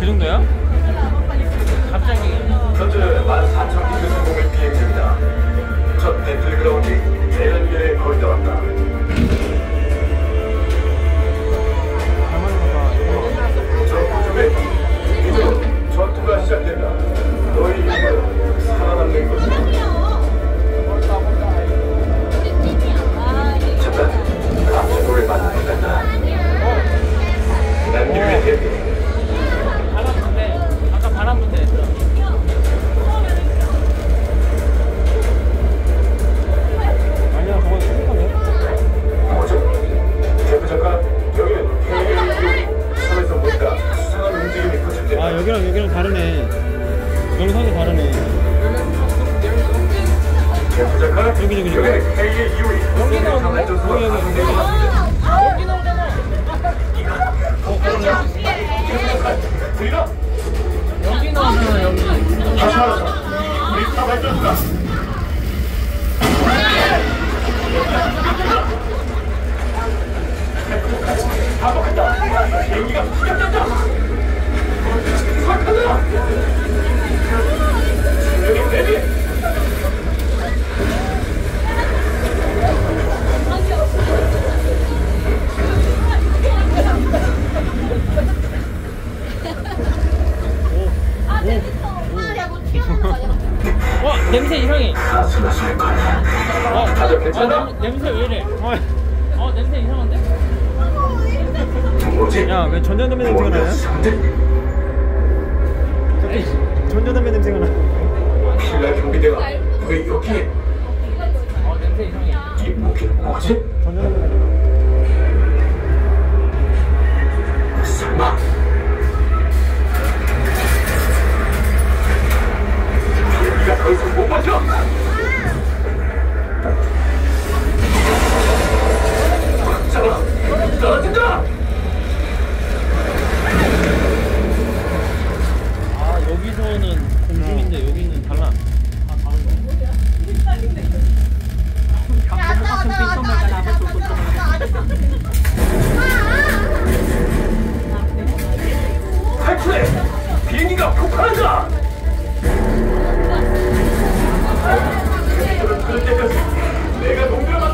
그 정도야? 갑자기 현재 14,000km 성공을 비행 중이다. 첫 배틀그라운드 다르네 영상이 다르네 잠깐, 여기, 여기, 여기. 여기 여기, 여기. 있습니다. 여기 나오잖아 냄새 이상해 거야. 어 다들 어, 괜찮아? 냄, 냄새 왜 이래 어, 어 냄새 이상한데? 뭐지? 야왜 전자담배 냄새가 갑자기 전자담배 냄새가 나 필라 경비대가 왜 여기에? 어 냄새 이상해 이 무기는 뭐지? 전자담배 비행기가 폭발한다! 그를 끊을 때까지 내가 동료를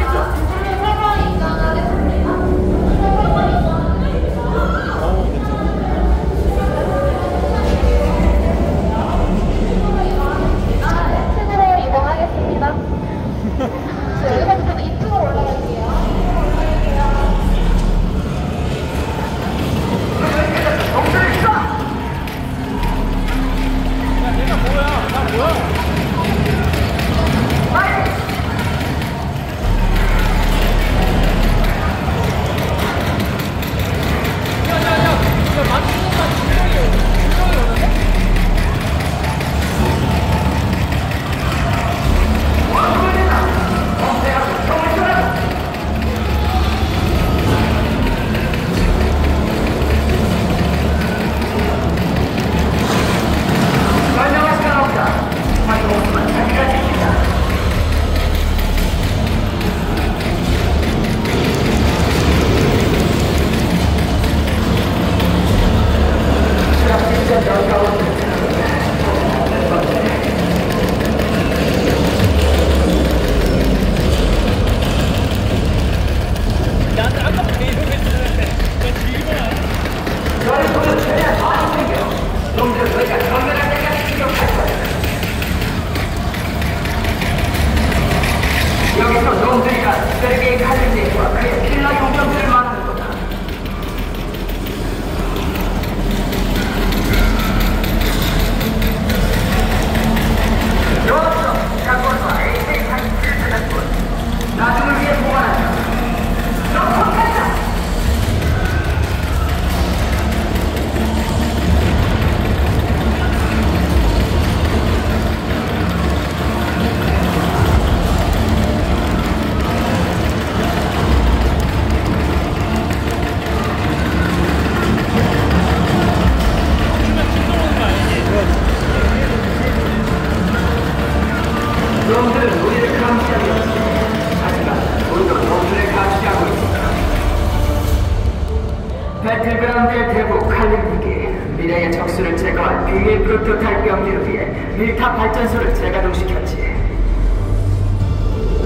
배틀그라운드의 대부 칼림에게 미래의 적수를 제거할 비밀 프로토타입 병기를 위해 밀타 발전소를 재가동시켰지.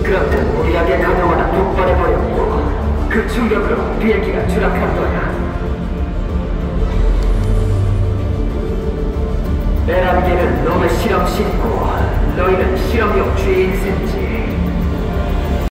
그런데 무리하게 가동하다 폭발해 버렸고 그 충격으로 비행기가 추락한 거야.